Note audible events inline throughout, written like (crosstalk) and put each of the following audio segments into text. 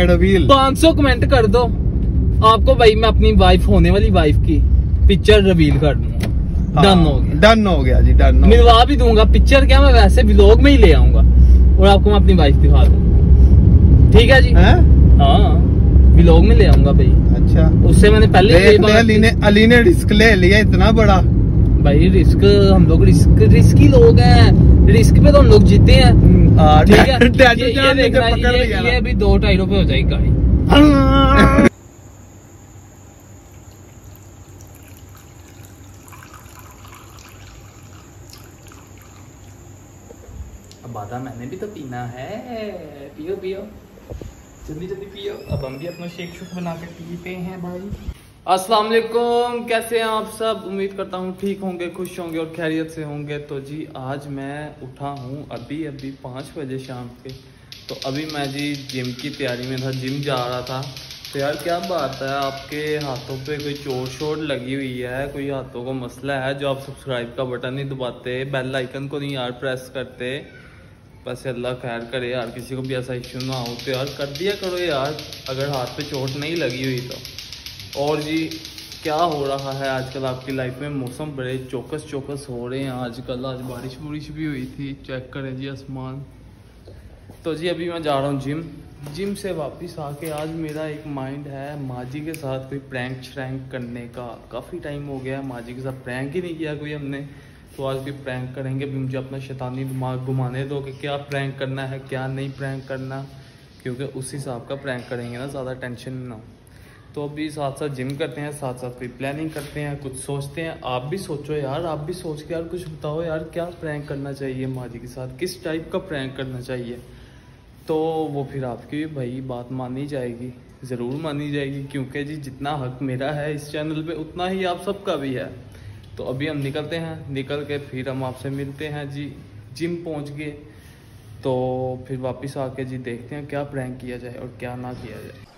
करेंगे reveal 500 comment कर दो। आपको भाई मैं अपनी वाइफ होने वाली वाइफ की पिक्चर रिवील कर दूँगा। डन हो गया। डन हो गया जी डन मिलवा भी दूँगा पिक्चर क्या मैं वैसे व्लॉग में ही ले आऊँगा। और आपको मैं अपनी वाइफ दिखा दूँगा। ठीक है जी? हैं? हाँ व्लॉग में ले आऊँगा भाई। अच्छा। उससे मैंने पहले ने अली ने रिस्क ले लिया इतना बड़ा। भाई रिस्क हम लोग रिस्क रिस्की लोग हैं। रिस्क पे तो हम लोग जीते हैं। हाँ, ठीक है। (laughs) ये, ये देखना पकड़ ये, ये भी दो टायरों पे हो जाएगी। गाड़ी (laughs) बादा मैंने भी तो पीना है। पियो पियो। जल्दी जल्दी पियो। अब हम भी अपना शेक शुक बना के पीते हैं भाई। अस्सलाम वालेकुम, कैसे हैं आप सब? उम्मीद करता हूँ ठीक होंगे, खुश होंगे और खैरियत से होंगे। तो जी, आज मैं उठा हूँ अभी अभी पाँच बजे शाम के। तो अभी मैं जी जिम की तैयारी में था, जिम जा रहा था। तो यार, क्या बात है, आपके हाथों पे कोई चोट शोट लगी हुई है? कोई हाथों को मसला है जो आप सब्सक्राइब का बटन नहीं दबाते बेल आइकन को नहीं यार प्रेस करते? बस अल्लाह खैर करे यार, किसी को भी ऐसा इश्यू ना हो। तो यार, कर दिया करो यार, अगर हाथ पे चोट नहीं लगी हुई तो। और जी, क्या हो रहा है? आजकल आपकी लाइफ में मौसम बड़े चौकस चौकस हो रहे हैं। आजकल आज बारिश वारिश भी हुई थी। चेक करें जी आसमान। तो जी, अभी मैं जा रहा हूँ जिम जिम से वापस आके आज मेरा एक माइंड है माजी के साथ कोई प्रैंक श्रैंक करने का। काफ़ी टाइम हो गया है। माजी के साथ प्रैंक ही नहीं किया कोई हमने। तो आज भी प्रैंक करेंगे। अभी मुझे अपना शैतानी दिमाग घुमाने दो कि क्या प्रैंक करना है, क्या नहीं प्रैंक करना। क्योंकि उस हिसाब का प्रैंक करेंगे ना, ज़्यादा टेंशन ना हो। तो अभी साथ साथ जिम करते हैं साथ साथ कोई प्लानिंग करते हैं, कुछ सोचते हैं। आप भी सोचो यार, आप भी सोच के यार कुछ बताओ यार, क्या प्रैंक करना चाहिए माजी के साथ? किस टाइप का प्रैंक करना चाहिए? तो वो फिर आपकी भी भाई बात मानी जाएगी, ज़रूर मानी जाएगी, क्योंकि जी जितना हक मेरा है इस चैनल पे, उतना ही आप सबका भी है। तो अभी हम निकलते हैं, निकल के फिर हम आपसे मिलते हैं जी, जिम पहुँच गए। तो फिर वापस आके जी देखते हैं क्या प्रैंक किया जाए और क्या ना किया जाए।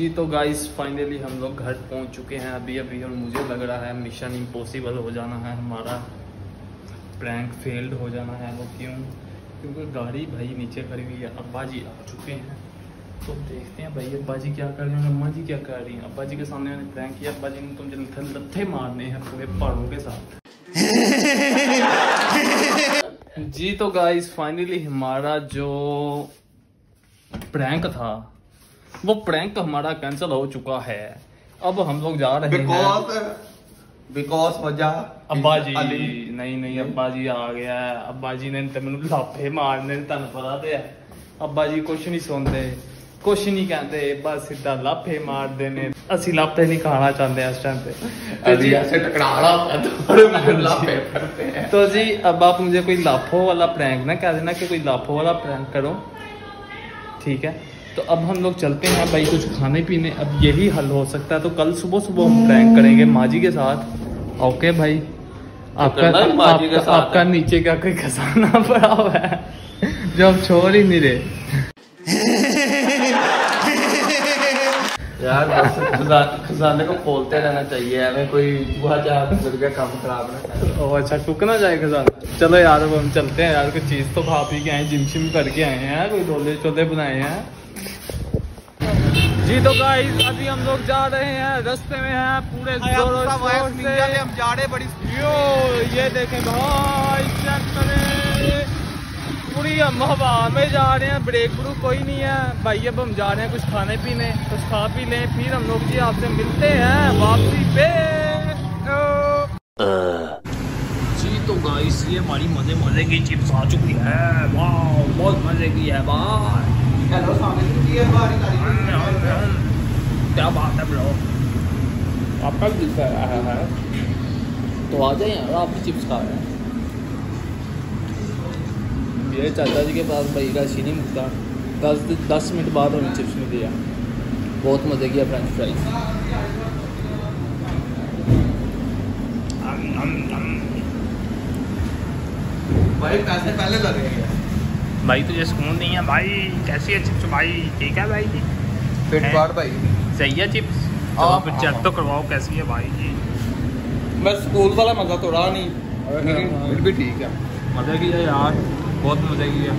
जी तो गाइस फाइनली हम लोग घर पहुँच चुके हैं। अभी अभी और मुझे लग रहा है मिशन इम्पॉसिबल हो जाना है, हमारा प्रैंक फेल्ड हो जाना है। वो क्यों? क्योंकि गाड़ी भाई नीचे खड़ी हुई है अब्बा जी आ चुके हैं। तो देखते हैं भाई अब्बा जी क्या कर रहे हैं अम्मा जी क्या कर रही हैं? अब्बा जी के सामने मैंने प्रैंक किया अब्बा जी ने तो मुझे लत्थे- लत्थे मारने हैं पूरे पहाड़ों के साथ। (laughs) जी तो गाइस फाइनली हमारा जो प्रैंक था वो प्रैंक हमारा कैंसिल हो चुका है अब हम लोग जा रहे हैं बिकॉज बिकॉज वजह अब्बा जी अली नहीं नहीं अब्बा जी आ गया है अब्बा जी ने ਤੇ ਮੈਨੂੰ ਲਾਫੇ ਮਾਰਨੇ ਨੇ ਤੁਹਾਨੂੰ ਪਤਾ ਤੇ ਹੈ ਅੱਬਾ ਜੀ ਕੁਛ ਨਹੀਂ ਸੁਣਦੇ ਕੁਛ ਨਹੀਂ ਕਹਿੰਦੇ ਬਸ ਸਿੱਧਾ ਲਾਫੇ ਮਾਰਦੇ ਨੇ ਅਸੀਂ ਲਾਫੇ ਨਹੀਂ ਖਾਣਾ ਚਾਹੁੰਦੇ ਇਸ ਟਾਈਮ पे तो अली जी ऐसे टकराना होता है तो बड़े महल्ला पे करते हैं तो जी अब आप मुझे कोई लाफो वाला प्रैंक ना कह देना कि कोई लाफो वाला प्रैंक करो ठीक है तो अब हम लोग चलते हैं भाई कुछ खाने पीने। अब यही हल हो सकता है तो कल सुबह सुबह हम प्रैंक करेंगे माजी के साथ। ओके भाई आपका के आपका, साथ। आपका नीचे का कोई खजाना (laughs) पड़ा हुआ है जो हम छोड़ ही नहीं रहे। यार खजाने को खोलते रहना चाहिए हमें कोई काम खराब ना ओ अच्छा टुक ना जाए खजाना। चलो यार अब हम चलते हैं यार कुछ चीज़ तो खा पी के आए जिम शिम करके आए हैं कोई डोले चोले बनाए हैं। जी तो गाइस अभी हम लोग जा रहे हैं रास्ते में हैं पूरे जोरों से। हम जाड़े बड़ी यो ये देखें भाई चेक करें। पूरी हम हवा में जा रहे हैं ब्रेक ब्रूक कोई नहीं है। भाई अब हम जा रहे हैं कुछ खाने पीने कुछ खा पी लें फिर हम लोग जी आपसे मिलते हैं वापसी पे। जी तो गाइस ये हमारी मज़े मज़े की चिप्स आ चुकी है। वाह बहुत मज़े की है भाई। है क्या बात है ब्रो आपका भी कर रहा है? तो आ जाए यार आप भी चिप्स खा रहे हैं। मेरे चाचा जी के पास भाई का शी नहीं मुकता दस दस मिनट बाद उन्होंने चिप्स नहीं दिया। बहुत मज़े किया फ्रेंच फ्राइज भाई पैसे पहले लगेंगे भाई तुझे सुकून नहीं है? भाई कैसी है चिप्स भाई ठीक है भाई? जी फिट है? भाई। सही है चिप्स आप हाँ, चेक हाँ। तो करवाओ कैसी है भाई? जी मैं स्कूल वाला मज़ा तो रहा नहीं। हाँ। फिर भी ठीक है। मज़े की है यार बहुत मज़े की है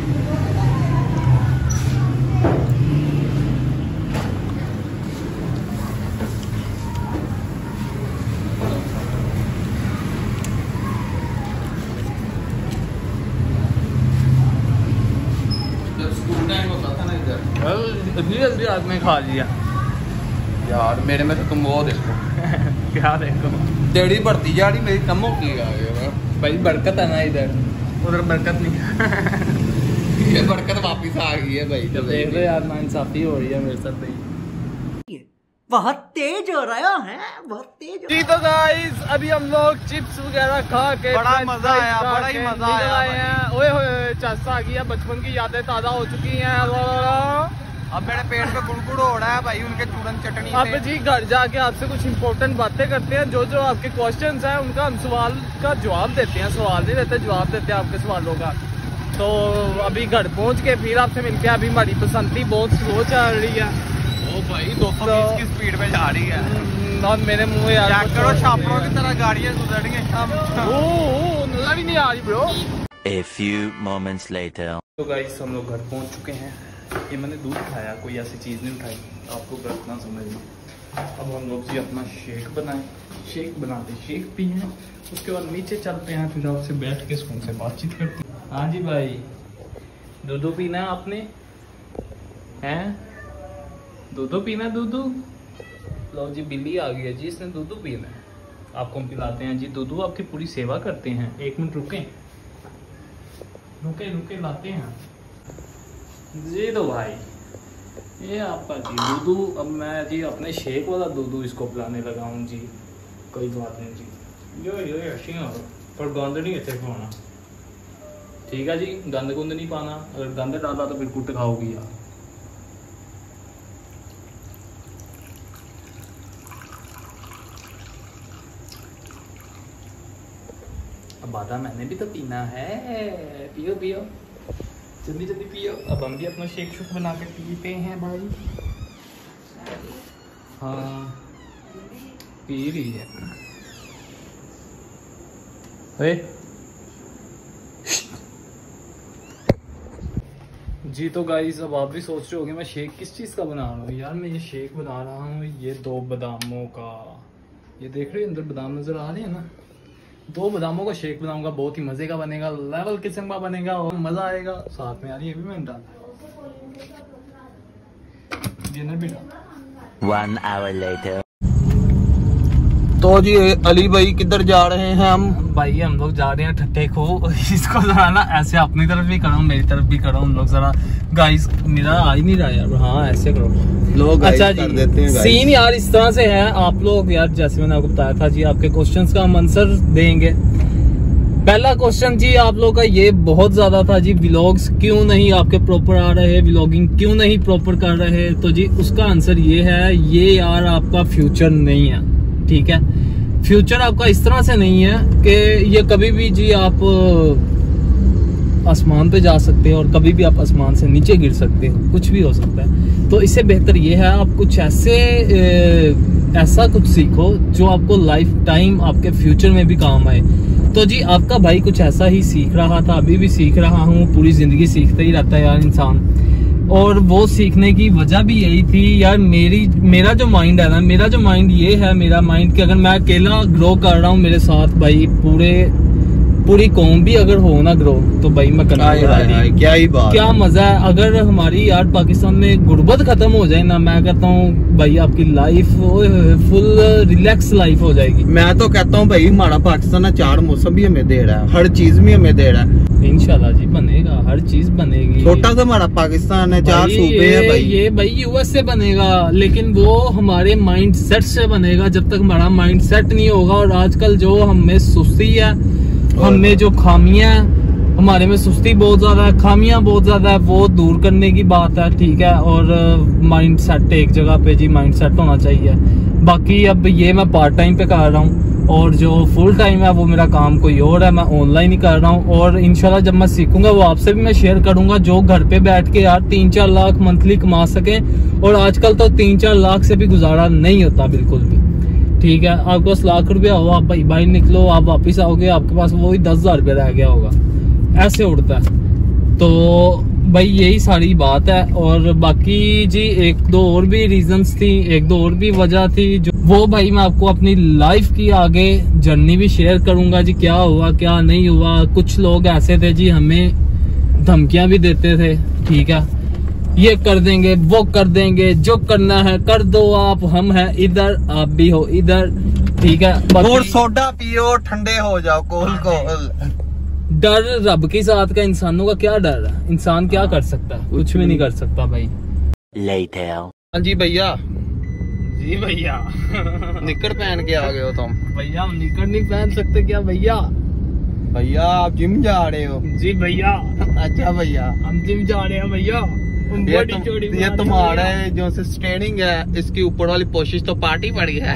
जब स्कूल टाइम होता था ना इतनी जल्दी आदमी खा लिया यार मेरे में तो तुम वो देखो क्या देखो डेढ़ी बढ़ती जा रही मेरी कम होती जा रही है भाई बरकत है ना इधर उधर बरकत नहीं ये बरकत वापस आ गई है भाई जब देख लो यार नाइंसाफी हो रही है मेरे साथ भाई बहुत तेज हो रहा है बहुत तेज जी तो गाइस अभी हम लोग चिप्स वगैरह खा के बड़ा मज़ा आया, बड़ा ही मज़ा आया ओए होए चासा आ गया बचपन की यादें ताज़ा हो चुकी हैं। अब मेरे पेट पे गुड़गुड़ हो रहा है भाई उनके चूरन चटनी अब जी घर जाके आपसे कुछ इंपॉर्टेंट बातें करते हैं जो जो आपके क्वेश्चन है उनका हम सवाल का जवाब देते हैं। सवाल नहीं देते जवाब देते हैं आपके सवालों का। तो अभी घर पहुँच के फिर आपसे मिलते हैं। अभी हमारी पसंदी बहुत स्लो चल रही है। ओ भाई 220 तो- की स्पीड पे जा रही है। हम्म, और मेरे मुँह में यार करो की तरह गाड़ियाँ गुजर रही हैं ओ, ओ नज़र नहीं आ रही bro A few moments later. तो गाइस हम लोग घर पहुँच चुके हैं। ये मैंने दूध खाया, कोई ऐसी चीज़ नहीं उठाई। आपको गलत ना समझना अब हम लोग जी अपना शेक बनाएँ। शेक बनाते, शेक पिए। उसके बाद नीचे चलते हैं, फिर आपसे बैठ के सुन से बातचीत करते हैं। हाँ जी भाई। दूधू पीना है आपने? हैं? दूधू पीना है, दूधू? लो जी, बिल्ली आ गई है जी, इसने दूधू पीना है। आपको हम पिलाते हैं जी। दूधू आपकी पूरी सेवा करते हैं। एक मिनट रुकें। रुके रुके, लाते हैं। जी तो भाई। ये आपका जी दूधू। अब मैं जी अपने शेक वाला दूधू इसको पिलाने लगा हूँ जी। कोई बात नहीं जी। यो यो ऐसी हो। पर गंद नहीं इतने खाना ठीक है जी गंद गुंद नहीं पाना। अगर गंद डाला तो फिर कुट खाओगी यार। अब आधा मैंने भी तो पीना है। पियो पियो। जल्दी जल्दी पियो। अब हम भी अपना शेक शुक बना के पीते हैं भाई। हाँ पी रही है। अरे। जी तो गाइस अब आप भी सोच रहे होगे, मैं शेक किस चीज़ का बना रहा हूँ? यार, मैं ये शेक बना रहा हूँ, ये दो बादामों का। ये देख रहे हो, अंदर बादाम नज़र आ रहे हैं ना? दो बादामों का शेक बनाऊँगा, बहुत ही मज़े का बनेगा लेवल किस्म का बनेगा और मज़ा आएगा। साथ में यार ये भी मैंने डाला। डिनर भी One hour later. तो जी अली भाई किधर जा रहे हैं हम? भाई हम लोग जा रहे हैं ठट्टे को। इसको जरा ना ऐसे अपनी तरफ़ भी करो मेरी तरफ़ भी करो। हम लोग जरा गाइस मेरा आ ही नहीं रहा यार। हाँ ऐसे करो। लोग अच्छा कर जी देते हैं सीन यार इस तरह से है। आप लोग यार जैसे मैंने आपको बताया था जी आपके क्वेश्चन का हम आंसर देंगे। पहला क्वेश्चन जी आप लोग का ये बहुत ज़्यादा था जी व्लॉग्स क्यों नहीं आपके प्रॉपर आ रहे व्लॉगिंग क्यों नहीं प्रॉपर कर रहे? तो जी उसका आंसर ये है ये यार आपका फ्यूचर नहीं है। ठीक है? फ्यूचर आपका इस तरह से नहीं है कि ये कभी भी जी आप आसमान पे जा सकते हैं और कभी भी आप आसमान से नीचे गिर सकते हो, कुछ भी हो सकता है। तो इससे बेहतर ये है, आप कुछ ऐसे ऐसा कुछ सीखो जो आपको लाइफ टाइम आपके फ्यूचर में भी काम आए। तो जी, आपका भाई कुछ ऐसा ही सीख रहा था, अभी भी सीख रहा हूँ, पूरी ज़िंदगी सीखते ही रहता है यार इंसान। और वो सीखने की वजह भी यही थी, यार मेरी, मेरा जो माइंड है ना, मेरा जो माइंड ये है, मेरा माइंड कि अगर मैं अकेला ग्रो कर रहा हूँ मेरे साथ भाई, पूरे पूरी कौम भी अगर हो ना ग्रो तो भाई मैं करना क्या ही बात क्या मज़ा है? अगर हमारी यार पाकिस्तान में गुर्बत खत्म हो जाए ना मैं कहता हूँ भाई आपकी लाइफ फुल रिलैक्स लाइफ हो जाएगी। मैं तो कहता हूँ भाई हमारा पाकिस्तान ना चार मौसम भी हमें दे रहा है हर चीज़ भी हमें दे रहा है। इंशाल्लाह जी बनेगा हर चीज़ बनेगी। छोटा सा हमारा पाकिस्तान है चार सूबे ये, हैं भाई। ये भाई यूएस से बनेगा लेकिन वो हमारे माइंड सेट से बनेगा जब तक हमारा माइंड सेट नहीं होगा और आजकल जो हमें सुस्ती है हमें जो खामियाँ हैं, हमारे में सुस्ती बहुत ज़्यादा है, खामियाँ बहुत ज़्यादा है, वो दूर करने की बात है, ठीक है, और माइंड सेट एक जगह पे जी माइंड सेट होना चाहिए। बाकी अब ये मैं पार्ट टाइम पे कर रहा हूँ, और जो फुल टाइम है, वो मेरा काम कोई और है, मैं ऑनलाइन ही कर रहा हूँ, और इनशाला जब मैं सीखूँगा, वो आपसे भी मैं शेयर करूँगा, जो घर पे बैठ के यार तीन चार लाख मंथली कमा सके, और आजकल तो तीन चार लाख से भी गुजारा नहीं होता बिल्कुल भी। ठीक है, आपके पास लाख रुपया हो आप भाई बाहर निकलो, आप वापिस आओगे, आपके पास वही दस हज़ार रुपया रह गया होगा। ऐसे उड़ता है। तो भाई यही सारी बात है, और बाकी जी एक दो और भी रीजंस थी, एक दो और भी वजह थी, जो वो भाई मैं आपको अपनी लाइफ की आगे जर्नी भी शेयर करूँगा जी, क्या हुआ, क्या नहीं हुआ। कुछ लोग ऐसे थे जी, हमें धमकियाँ भी देते थे, ठीक है? ये कर देंगे वो कर देंगे जो करना है कर दो आप हम हैं इधर आप भी हो इधर ठीक है? और सोडा पियो ठंडे हो जाओ कोल कोल। डर रब के साथ का इंसानों का क्या डर है? इंसान क्या कर सकता है? कुछ भी नहीं कर सकता भाई। Later. हाँ जी भैया। जी भैया। निकट पहन के आ गए हो तुम। भैया हम निकट नहीं पहन सकते क्या भैया? भैया आप जिम जा रहे हो। जी भैया। अच्छा भैया। हम जिम जा रहे हैं भैया। ये, तो- जो से है इसकी ऊपर वाली पोशिश तो पार्टी पड़ी है।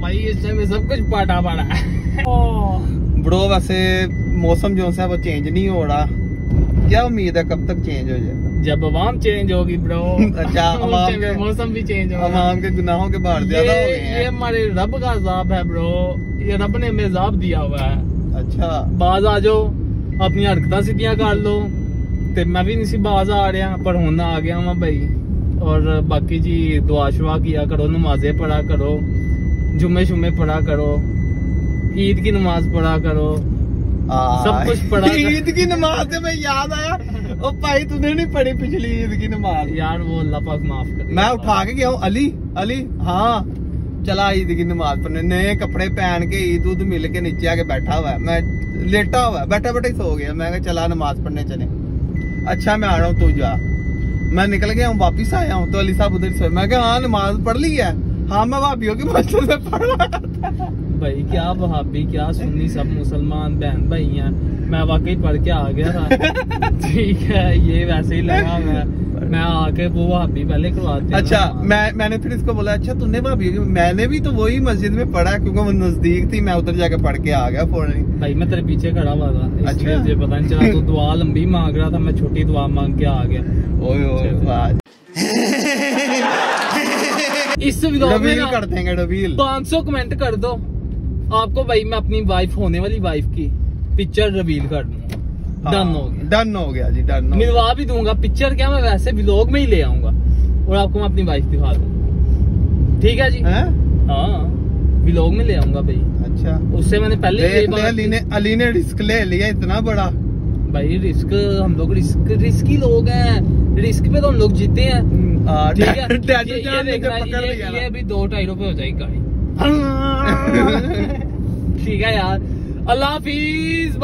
भाई सब कुछ पाटा पड़ा है। ब्रो वैसे मौसम जो है वो चेंज नहीं हो रहा। क्या उम्मीद है कब तक चेंज हो जाएगा? जब आवाम चेंज होगी ब्रो (laughs) अच्छा (laughs) मौसम भी चेंज होगा। आवाम के गुनाहों के बाहर ज़्यादा हो गए ये हमारे रब का जाप है ब्रो ये रब ने हमें जाप दिया हुआ है। अच्छा। बाज आ जाओ अपनी हरकत सीधिया कर लो। ਤੇ ਮੈਂ ਵੀ ਨਹੀਂ ਸੀ ਬਾਜ਼ ਆ ਰਿਹਾ ਪਰ ਹੁਣ ਆ ਗਿਆ ਵਾਂ ਭਾਈ ਔਰ ਬਾਕੀ ਜੀ ਦੁਆ ਸ਼ੁਆ किया करो नमाजें पढ़ा करो जुम्मे शुमे पढ़ा करो ईद की नमाज पढ़ा करो सब कुछ पढ़ा कर- ईद की नमाज से मैं याद आया ओ भाई तूने नहीं पढ़ी पिछली ईद की नमाज यार वो अल्लाह पाक माफ कर मैं उठा के गया हूँ अली अली हाँ चला ईद की नमाज पढ़ने नए कपड़े पहन के ईद उद मिल के नीचे आके बैठा हुआ है मैं लेटा हुआ है बैठा बैठा ही सो गया मैं कहा चला नमाज पढ़ने चले अच्छा मैं आ रहा हूँ तू जा। मैं निकल गया हूँ वापिस आया हूँ तो अली साहब उधर से मैं हाँ नमाज़ पढ़ ली है। हाँ मैं भाभी की मस्जिद से पढ़ रहा था। भाई क्या भाभी क्या सुन्नी सब मुसलमान बहन भाई हैं। मैं वाकई पढ़ के आ गया था। (laughs) ठीक है ये वैसे ही लगा मैं मैं आके वो वहाबी पहले करवाते अच्छा मैं मैंने फिर इसको बोला अच्छा तूने भाभी मैंने भी तो वही मस्जिद में पढ़ा क्योंकि वो नज़दीक थी मैं उधर जाके पढ़ के आ गया फ़ौरन भाई मैं तेरे पीछे खड़ा हुआ था अच्छा। मुझे पता नहीं चला तू दुआ लंबी मांग रहा था मैं छोटी दुआ मांग के आ गया। ओए ओए इस व्लॉग में कर देंगे डबील 500 कमेंट कर दो। आपको भाई मैं अपनी वाइफ होने वाली वाइफ की पिक्चर रिवील कर दूँगा डन हो गया। डन हो गया जी डन मिलवा भी दूँगा पिक्चर क्या मैं वैसे व्लॉग में ही ले आऊँगा और आपको मैं अपनी वाइफ दिखा दूँगा। ठीक है जी? गया। हाँ व्लॉग में ले आऊँगा भाई। अच्छा। उससे मैंने पहले ही अली ने अली ने रिस्क ले लिया इतना बड़ा। भाई रिस्क हम लोग रिस्क रिस्की लोग हैं। रिस्क पे तो हम लोग जीते हैं। ठीक है? (laughs) डैड- डैड ये, ये देखना ये, ये अभी दो टायरों पे हो जाएगी। गाड़ी (laughs) ठीक है यार। अल्लाह हाफिज।